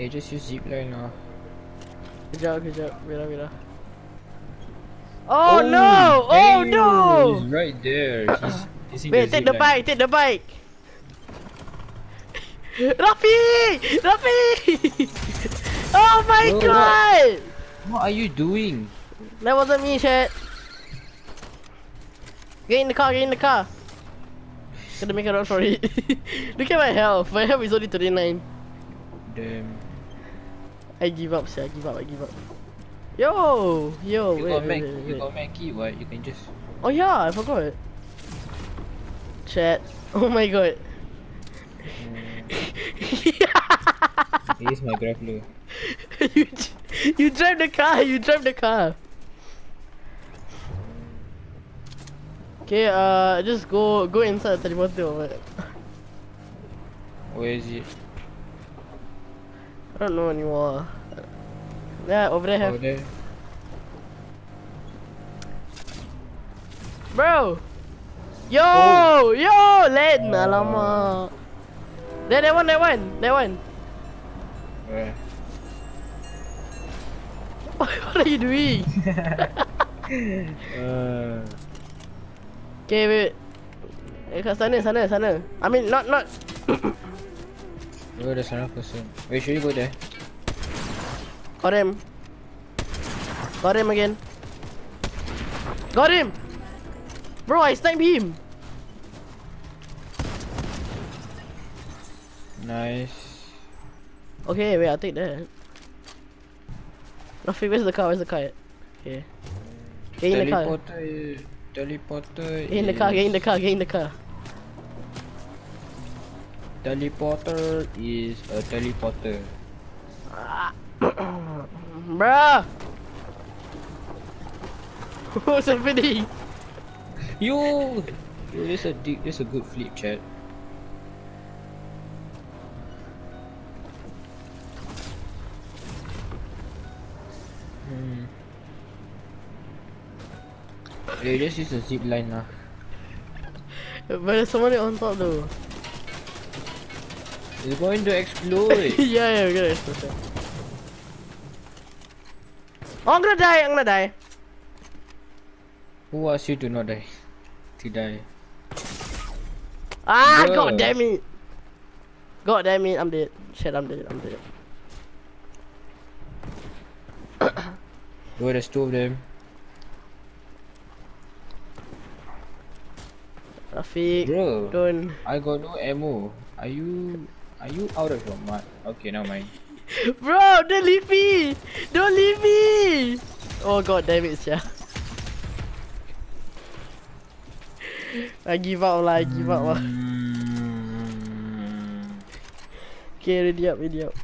Eh, just use zipline lah. Kejap, kejap. Wait lah, wait lah. Oh, no! Oh no! He's right there. He's, he's in Wait, the take the zipline. bike, take the bike. Rafi! Rafi! oh my Bro, god! What are you doing? That wasn't me, chat. Get in the car, get in the car. Gonna make a run for it. Look at my health. My health is only 39. Damn. I give up, sir. I give up, I give up. Yo! Yo, You wait, got wait, you got Mac key, what? You can just. Oh yeah, I forgot. Chat. Oh my god. Here's my grappler. you, you drive the car, you drive the car. Okay, uh, just go go inside the teleporter? Where is it? I don't know anymore. Yeah, over there have. there. Bro! Yo! Oh. Yo! Len! Oh. Alamak. There, that one, that one, that one. Where? what are you doing? Uh, Okay, wait. Eh, kat sana, sana, sana. I mean, not, not. oh, there's another person. Wait, should you go there? Got him. Got him again. Got him! Bro, I sniped him! Nice. Okay, wait, I'll take that. Rafi, where's the car? Where's the car at? Okay. Get in the car. Teleporter. Teleporter. Get in the car, get in the car, get in the car. Teleporter is a teleporter. Bruh! What's happening? Yo! Yo, this a di- this a good flip chat. Hmm. Eh, just use a zip line lah. But there's somebody on top though. It's going to explode. yeah, yeah, we're gonna explode. Oh, I'm gonna die, I'm gonna die. Who asked you to not die? To die. Ah, Bruh. god damn it. God damn it, I'm dead. Shit, I'm dead, I'm dead. Oh, there's two of them. Rafiq, Bro, don't. I got no ammo. Are you are you out of your mind? Okay, never mind. Bro, don't leave me! Don't leave me! Oh god damn it, yeah. I give up lah, I give up lah. Mm. Okay, ready up, ready up.